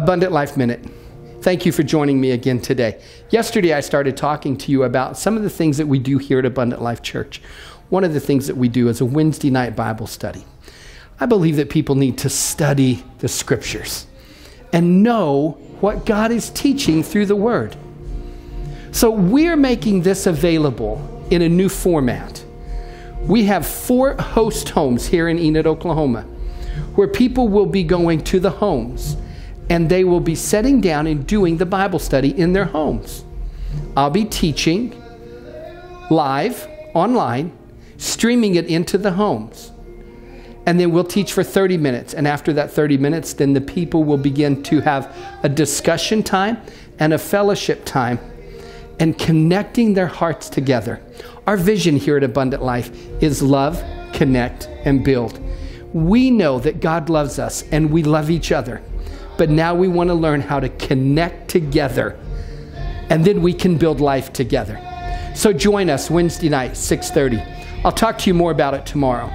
Abundant Life Minute. Thank you for joining me again today. Yesterday, I started talking to you about some of the things that we do here at Abundant Life Church. One of the things that we do is a Wednesday night Bible study. I believe that people need to study the scriptures and know what God is teaching through the Word. So, we're making this available in a new format. We have four host homes here in Enid, Oklahoma, where people will be going to the homes and they will be sitting down and doing the Bible study in their homes. I'll be teaching live, online, streaming it into the homes. And then we'll teach for 30 minutes. And after that 30 minutes, then the people will begin to have a discussion time and a fellowship time and connecting their hearts together. Our vision here at Abundant Life is love, connect, and build. We know that God loves us and we love each other but now we want to learn how to connect together and then we can build life together. So join us Wednesday night 6:30. I'll talk to you more about it tomorrow.